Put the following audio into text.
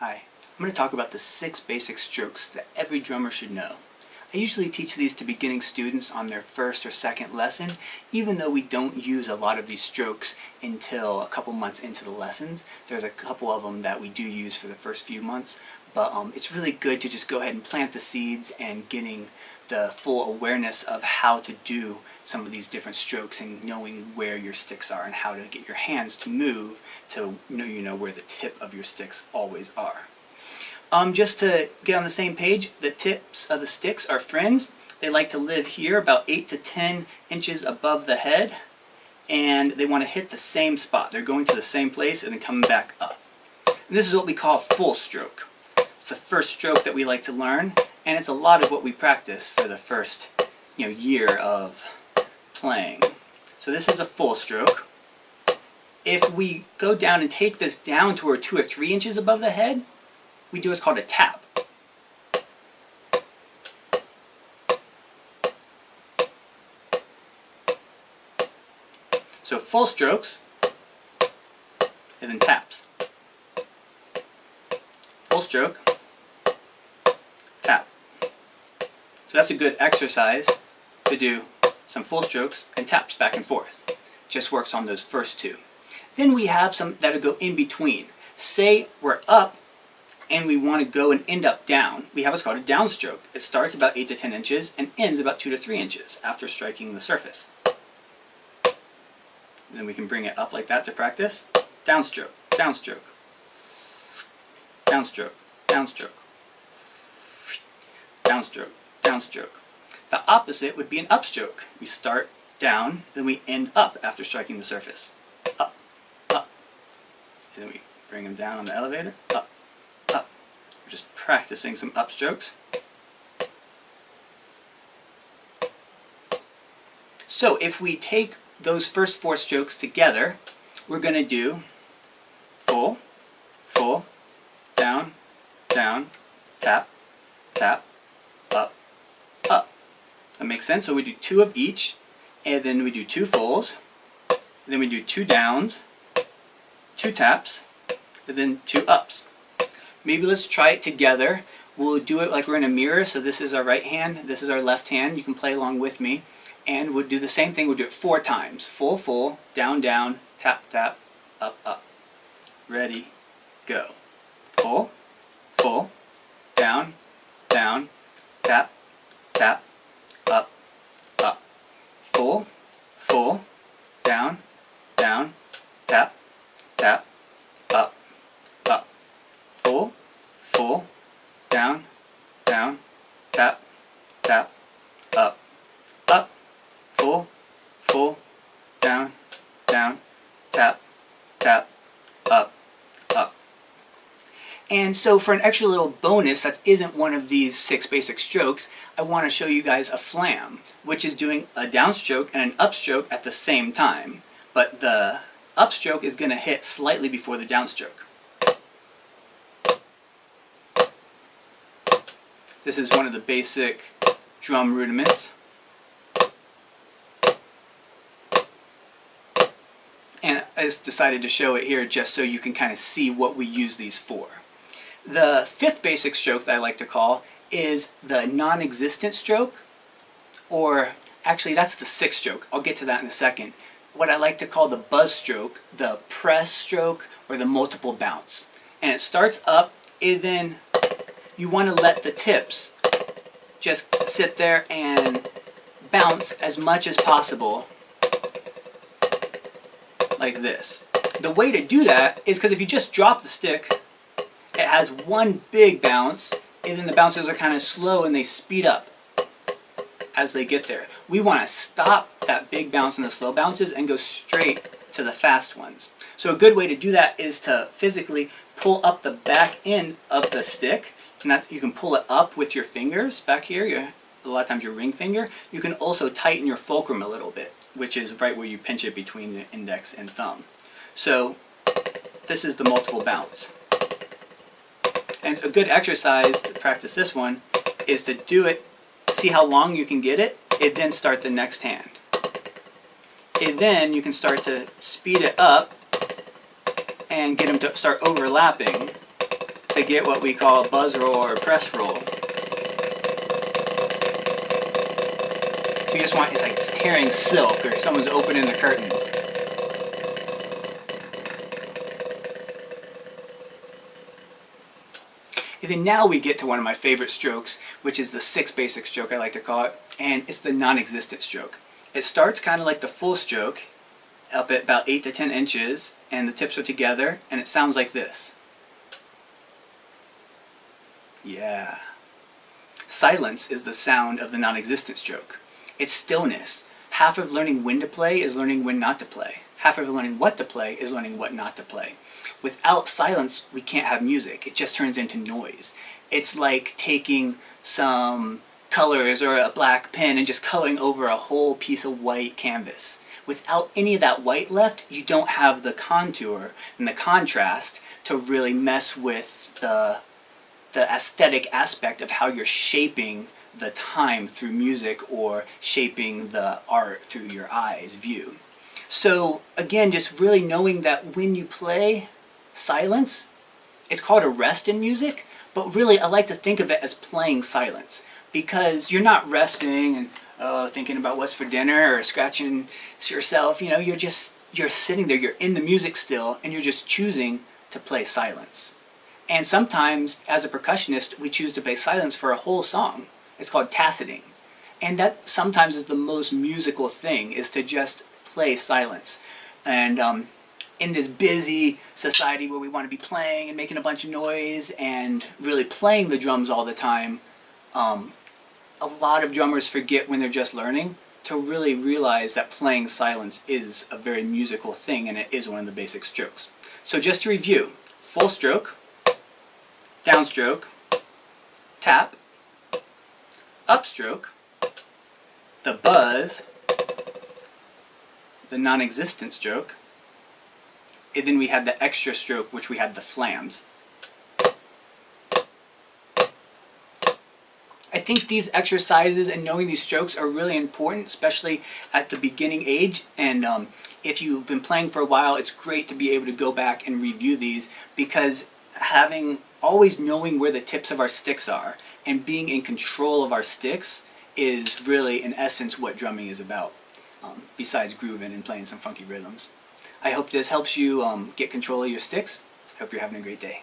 Hi, I'm going to talk about the six basic strokes that every drummer should know. I usually teach these to beginning students on their first or second lesson, even though we don't use a lot of these strokes until a couple months into the lessons. There's a couple of them that we do use for the first few months, but um, it's really good to just go ahead and plant the seeds and getting the full awareness of how to do some of these different strokes and knowing where your sticks are and how to get your hands to move to know you know where the tip of your sticks always are. Um, just to get on the same page, the tips of the sticks are friends. They like to live here about 8 to 10 inches above the head and they want to hit the same spot. They're going to the same place and then coming back up. And this is what we call full stroke. It's the first stroke that we like to learn and it's a lot of what we practice for the first you know, year of playing. So this is a full stroke. If we go down and take this down to where two or three inches above the head, we do what's called a tap. So full strokes, and then taps. Full stroke, tap. So that's a good exercise to do some full strokes and taps back and forth. Just works on those first two. Then we have some that'll go in between. Say we're up and we want to go and end up down, we have what's called a downstroke. It starts about 8 to 10 inches and ends about 2 to 3 inches after striking the surface. And then we can bring it up like that to practice. Downstroke, downstroke, downstroke, downstroke, downstroke, downstroke. The opposite would be an upstroke. We start down, then we end up after striking the surface. Up, up. And then we bring them down on the elevator, up, just practicing some upstrokes. So if we take those first four strokes together, we're going to do full, full, down, down, tap, tap, up, up. That makes sense? So we do two of each, and then we do two fulls, then we do two downs, two taps, and then two ups. Maybe let's try it together. We'll do it like we're in a mirror. So this is our right hand, this is our left hand. You can play along with me. And we'll do the same thing. We'll do it four times. Full, full, down, down, tap, tap, up, up. Ready, go. Full, full, down, down, tap, tap, up, up. Full, full, down, down, tap, tap, up full, full, down, down, tap, tap, up, up, full, full, down, down, tap, tap, up, up. And so for an extra little bonus that isn't one of these six basic strokes, I want to show you guys a flam, which is doing a downstroke and an upstroke at the same time. But the upstroke is going to hit slightly before the downstroke. This is one of the basic drum rudiments. And I just decided to show it here just so you can kind of see what we use these for. The fifth basic stroke that I like to call is the non-existent stroke, or actually that's the sixth stroke. I'll get to that in a second. What I like to call the buzz stroke, the press stroke, or the multiple bounce. And it starts up, and then you want to let the tips just sit there and bounce as much as possible like this. The way to do that is because if you just drop the stick, it has one big bounce, and then the bounces are kind of slow and they speed up as they get there. We want to stop that big bounce and the slow bounces and go straight to the fast ones. So a good way to do that is to physically pull up the back end of the stick and that, you can pull it up with your fingers back here, your, a lot of times your ring finger. You can also tighten your fulcrum a little bit, which is right where you pinch it between the index and thumb. So this is the multiple bounce. And a good exercise to practice this one is to do it, see how long you can get it, and then start the next hand. And then you can start to speed it up and get them to start overlapping to get what we call a buzz roll or a press roll. You just want, it's like it's tearing silk or someone's opening the curtains. And then now we get to one of my favorite strokes, which is the six basic stroke I like to call it, and it's the non-existent stroke. It starts kind of like the full stroke, up at about 8 to 10 inches, and the tips are together, and it sounds like this. Yeah. Silence is the sound of the non-existent stroke. It's stillness. Half of learning when to play is learning when not to play. Half of learning what to play is learning what not to play. Without silence, we can't have music. It just turns into noise. It's like taking some colors or a black pen and just coloring over a whole piece of white canvas. Without any of that white left, you don't have the contour and the contrast to really mess with the, the aesthetic aspect of how you're shaping the time through music or shaping the art through your eyes view. So again, just really knowing that when you play silence, it's called a rest in music, but really I like to think of it as playing silence because you're not resting and uh, thinking about what's for dinner or scratching yourself. You know, you're just you're sitting there, you're in the music still, and you're just choosing to play silence. And sometimes, as a percussionist, we choose to play silence for a whole song. It's called taceting. And that sometimes is the most musical thing, is to just play silence. And um, in this busy society where we want to be playing and making a bunch of noise and really playing the drums all the time, um, a lot of drummers forget when they're just learning to really realize that playing silence is a very musical thing and it is one of the basic strokes. So just to review, full stroke, downstroke, tap, upstroke, the buzz, the non-existent stroke, and then we had the extra stroke, which we had the flams. I think these exercises and knowing these strokes are really important, especially at the beginning age. And um, if you've been playing for a while, it's great to be able to go back and review these because having always knowing where the tips of our sticks are and being in control of our sticks is really, in essence, what drumming is about, um, besides grooving and playing some funky rhythms. I hope this helps you um, get control of your sticks. I hope you're having a great day.